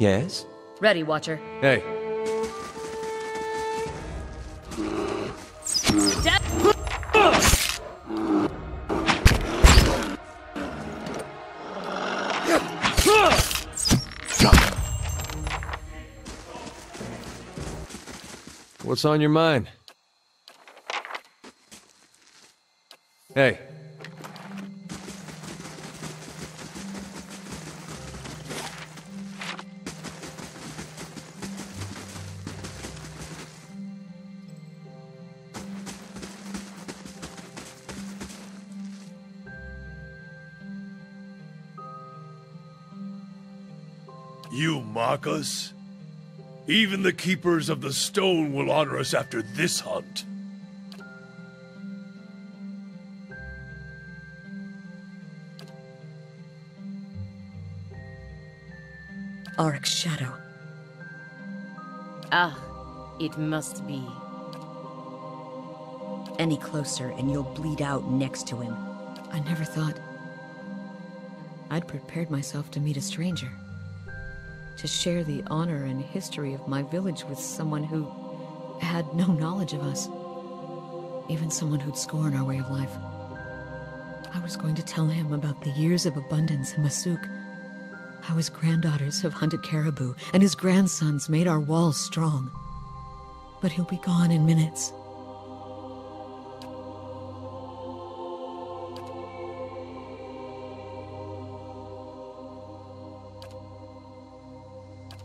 Yes? Ready, Watcher. Hey. What's on your mind? Hey. Mock us? Even the Keepers of the Stone will honor us after this hunt. Auric's shadow. Ah, it must be. Any closer and you'll bleed out next to him. I never thought I'd prepared myself to meet a stranger. To share the honor and history of my village with someone who had no knowledge of us. Even someone who'd scorn our way of life. I was going to tell him about the years of abundance in Masuk. How his granddaughters have hunted caribou, and his grandsons made our walls strong. But he'll be gone in minutes.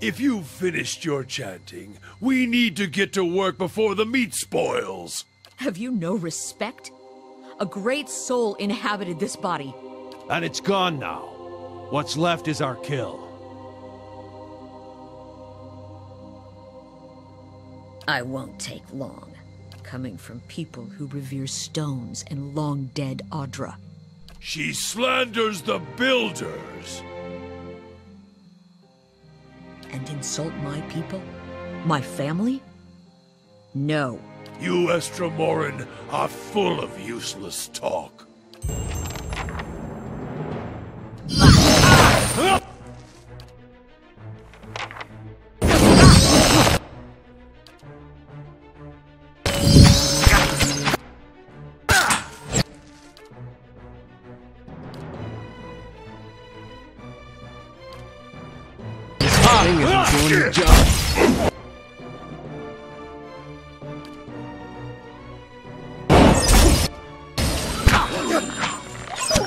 If you've finished your chanting, we need to get to work before the meat spoils. Have you no respect? A great soul inhabited this body. And it's gone now. What's left is our kill. I won't take long. Coming from people who revere stones and long-dead Audra. She slanders the Builders. Insult my people? My family? No. You Estromoran are full of useless talk.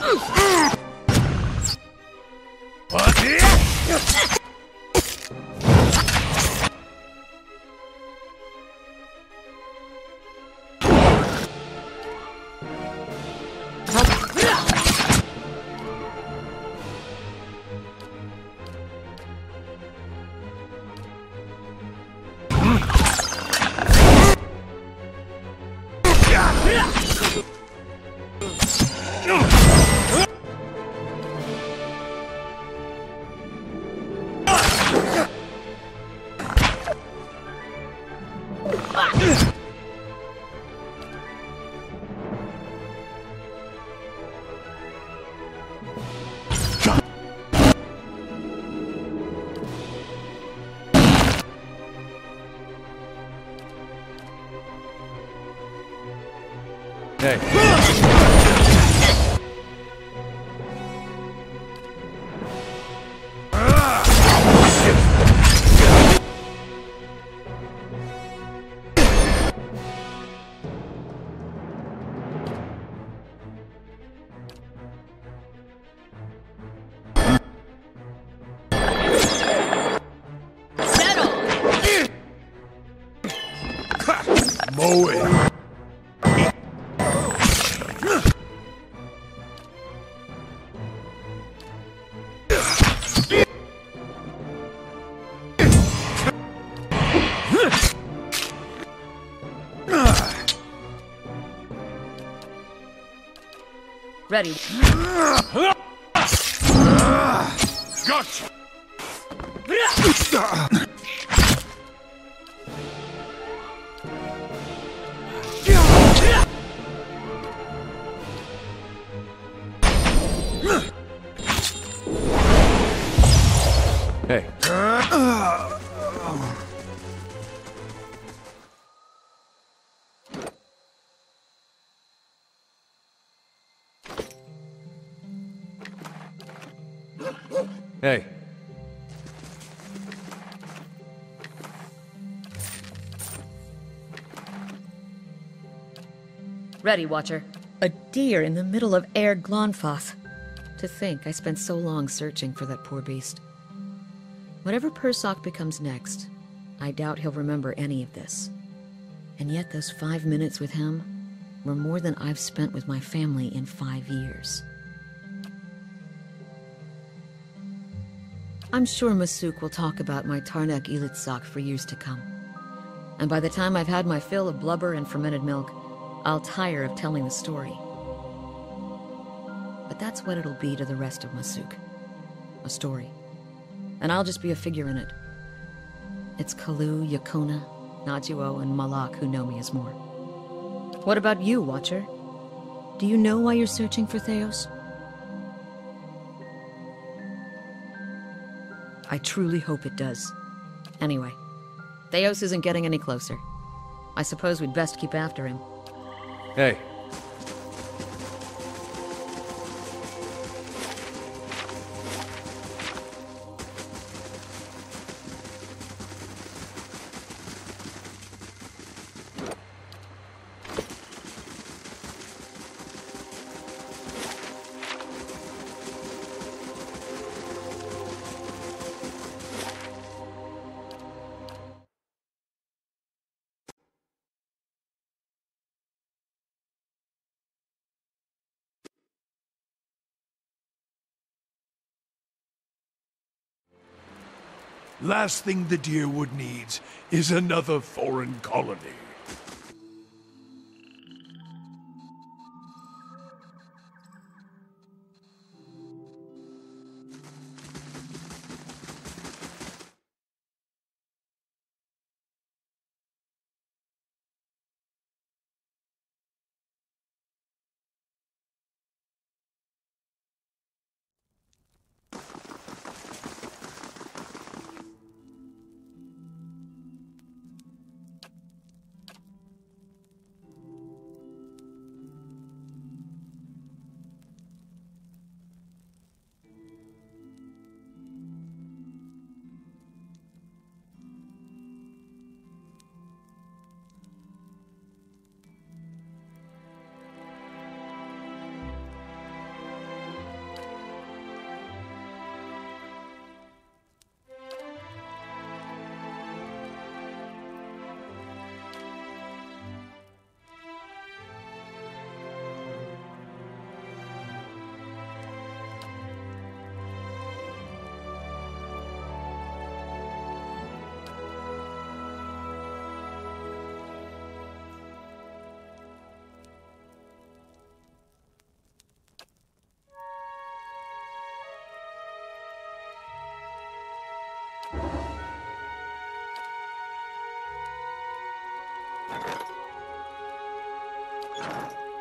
Yeah! Ready. Gotcha. Hey. Ready, Watcher. A deer in the middle of Eir Glanfath. To think I spent so long searching for that poor beast. Whatever Persock becomes next, I doubt he'll remember any of this. And yet those five minutes with him were more than I've spent with my family in five years. I'm sure Masuk will talk about my Tarnak Elitzak for years to come. And by the time I've had my fill of blubber and fermented milk, I'll tire of telling the story. But that's what it'll be to the rest of Masuk. A story. And I'll just be a figure in it. It's Kalu, Yakona, Najuo, and Malak who know me as more. What about you, Watcher? Do you know why you're searching for Thaos? I truly hope it does. Anyway, Thaos isn't getting any closer. I suppose we'd best keep after him. Hey. Last thing the Dyrwood needs is another foreign colony.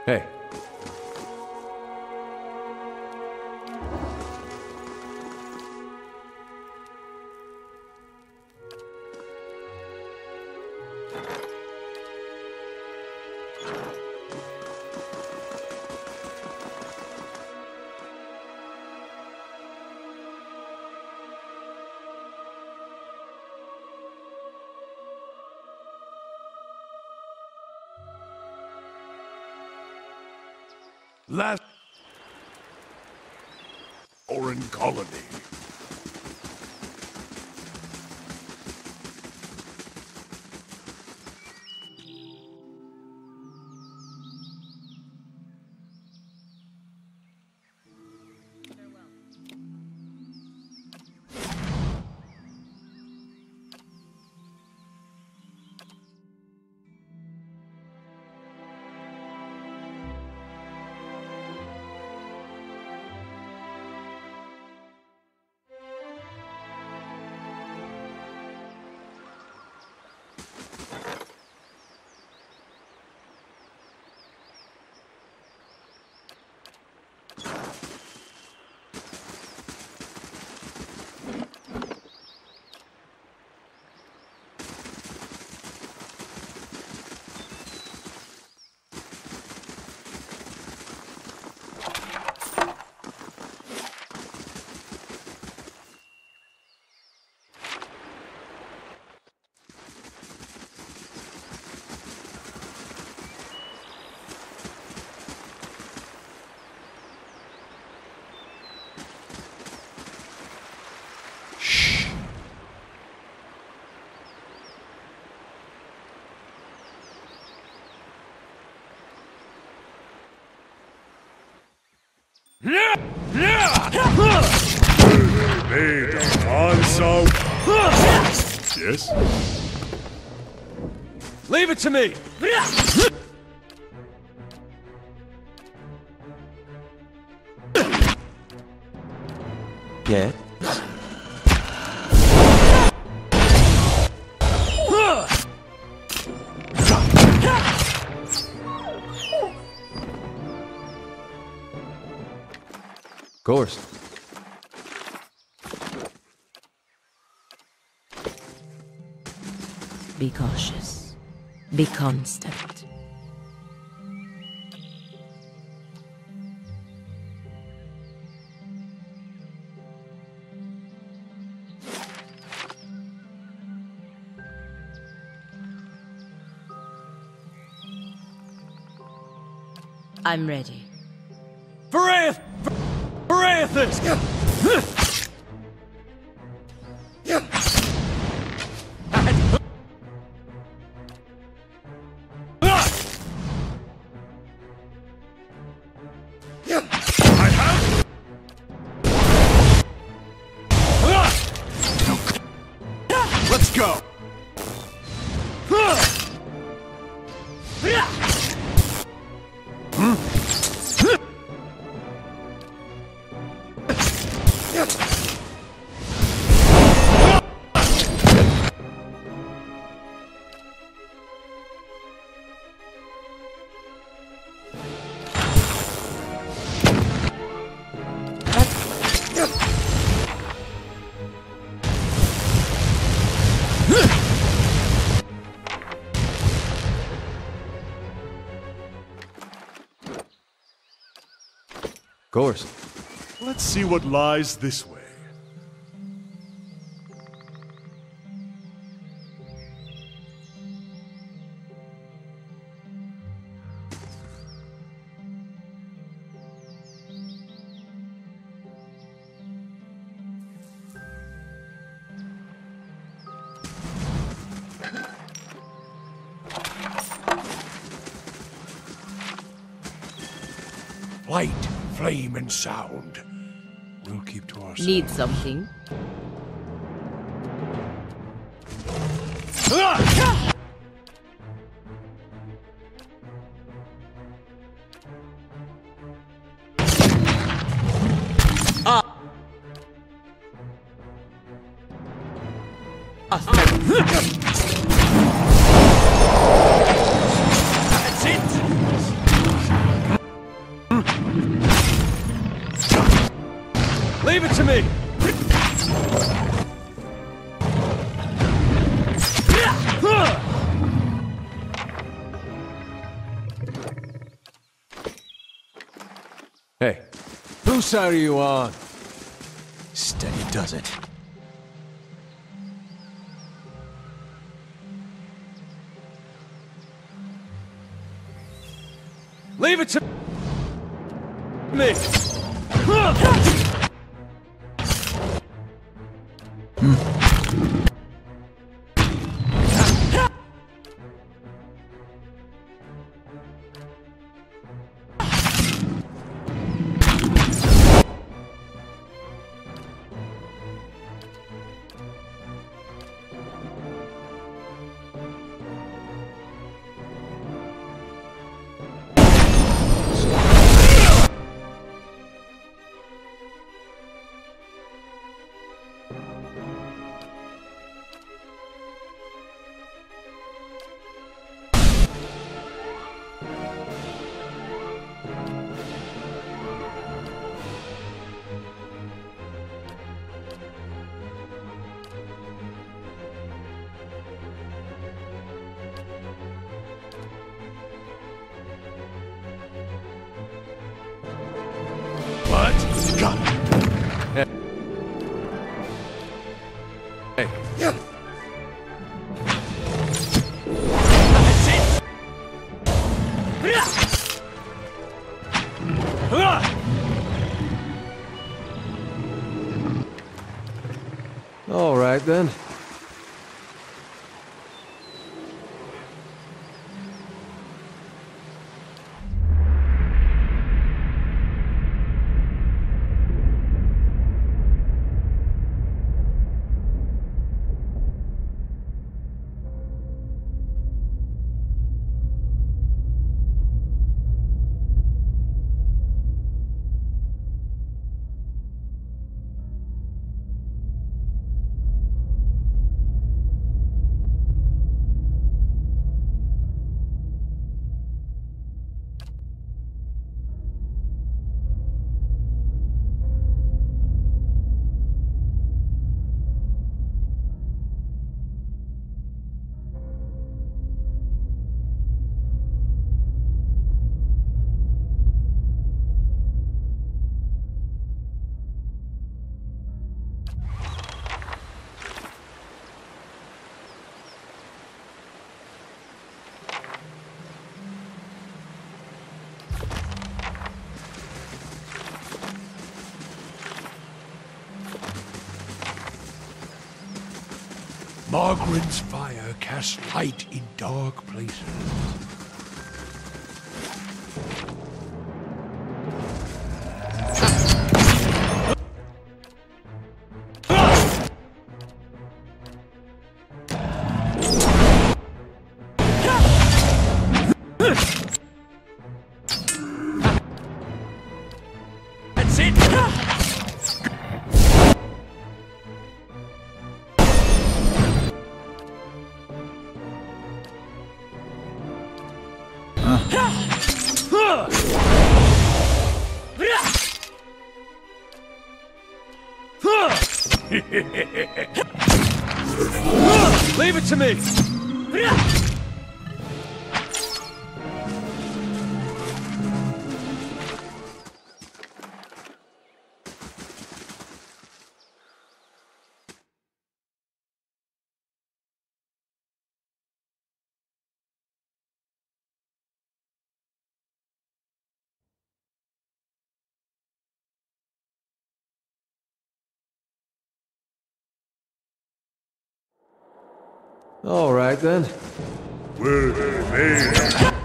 Hey. Colony. Made on so. Yes? Leave it to me! Yeah? Course. Be cautious. Be constant. I'm ready. Course. Let's see what lies this way. Light, flame, and sound. We'll keep to ourselves. Need something? Are you on? Steady does it. Leave it to me! Magran's fire casts light in dark places. All right then. With me.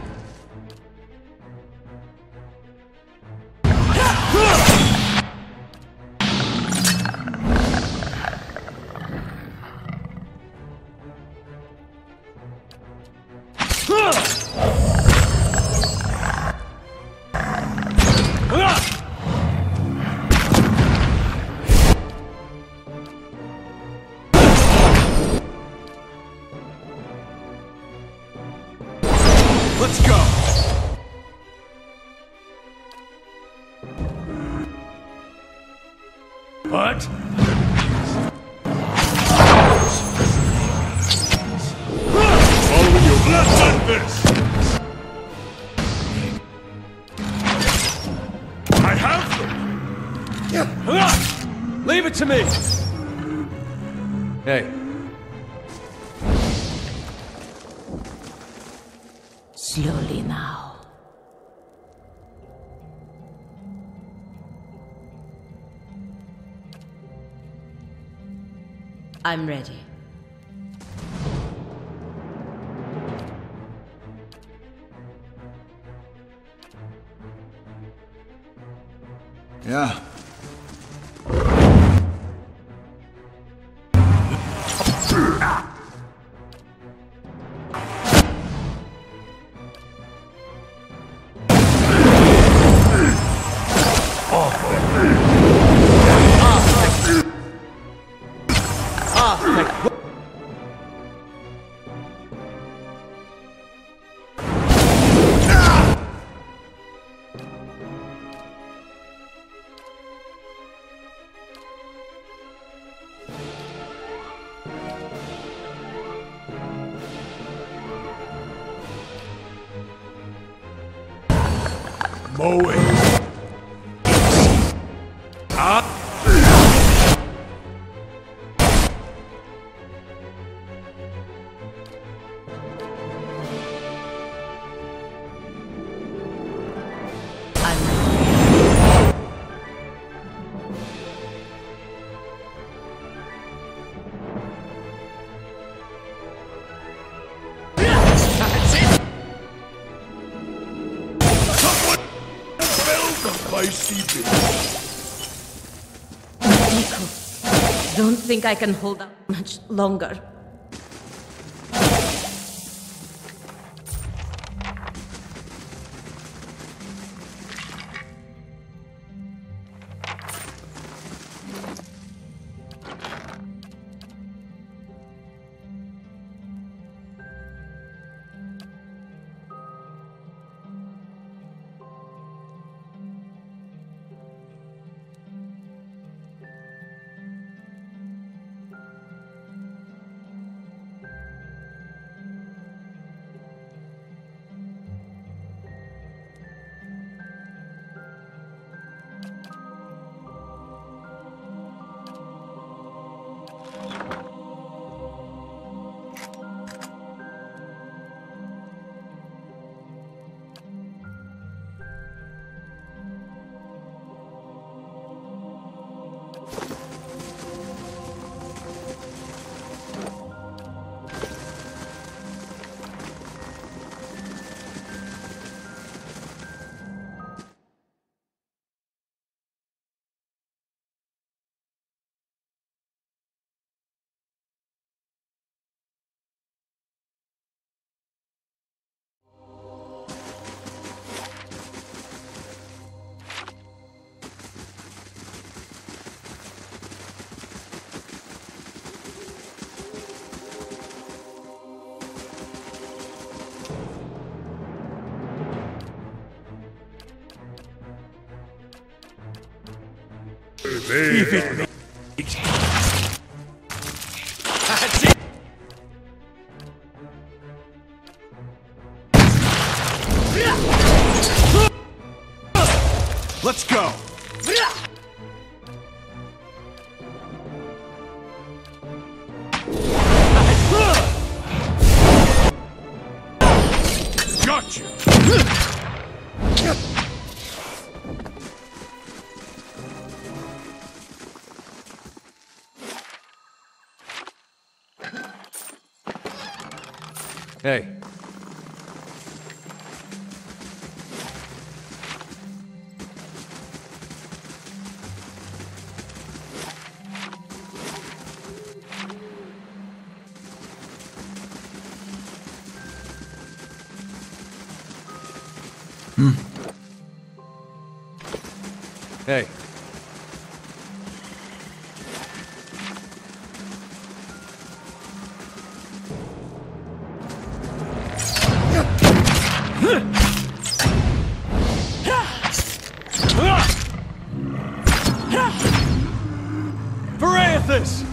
Leave it to me! Hey, Slowly now. I'm ready. Yeah. Mowing. Nico, don't think I can hold out much longer. If Varathus!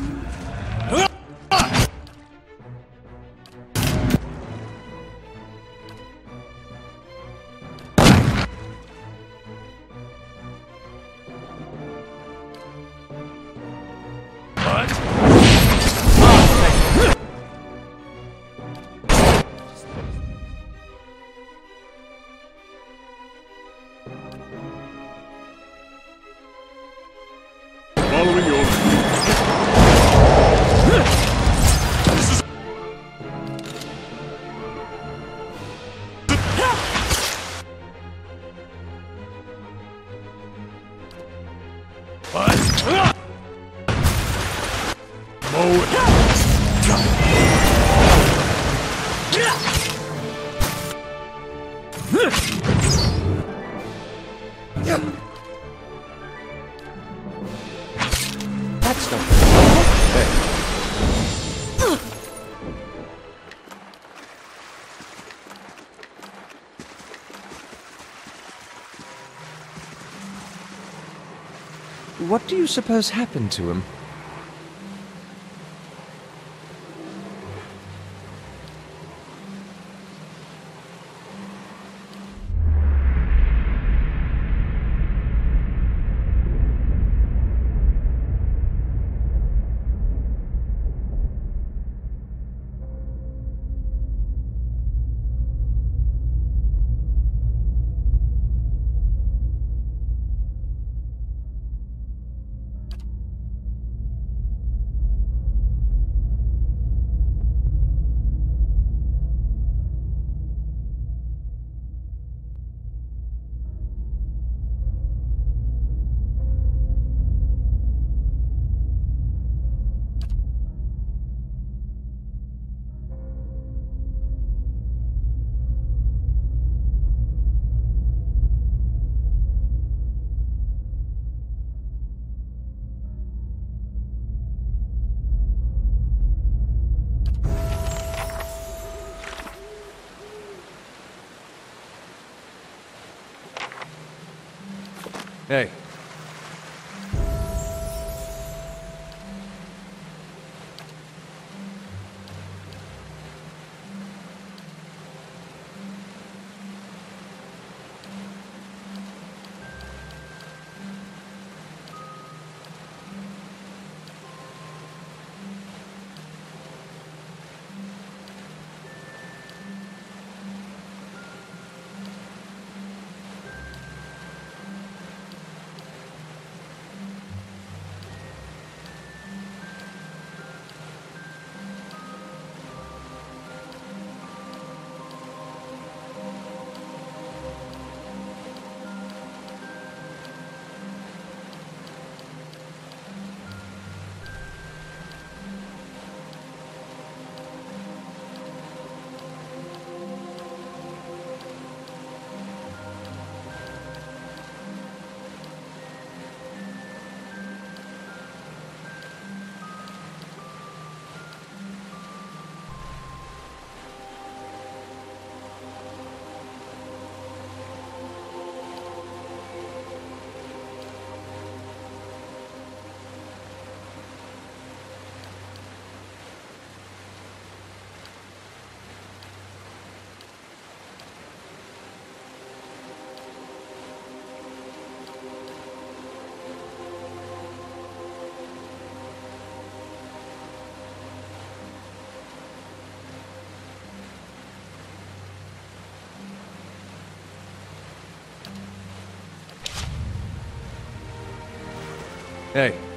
Not Hey. What do you suppose happened to him? Hey. Hey.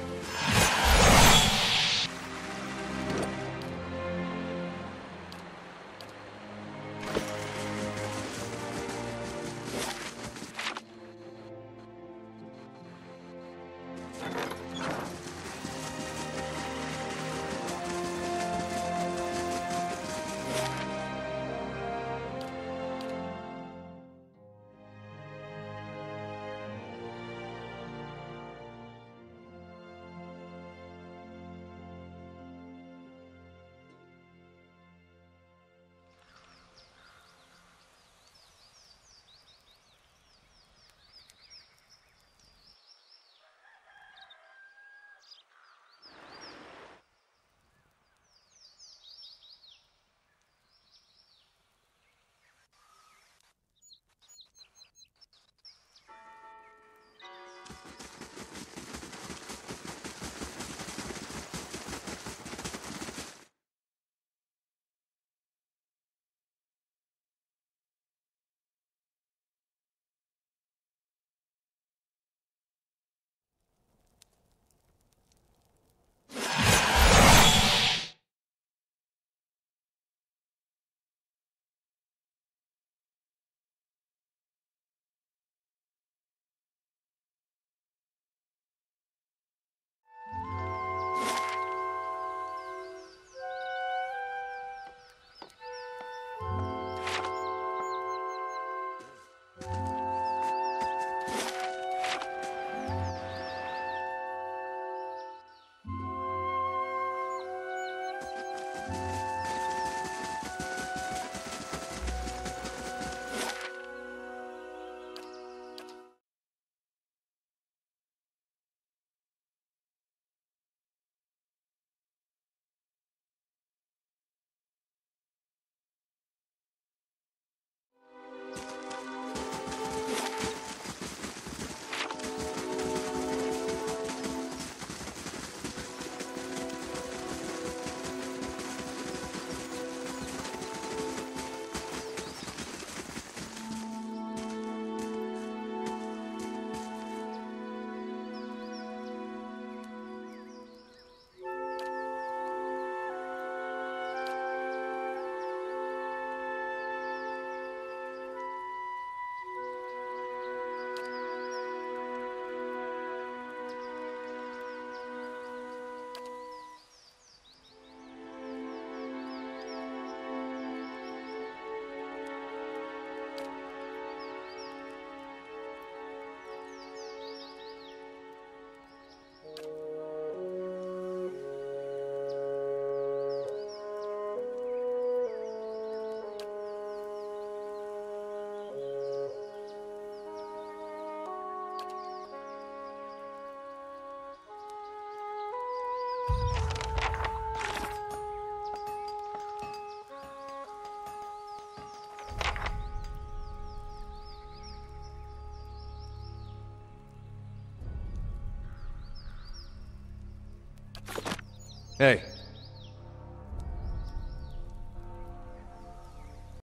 Hey.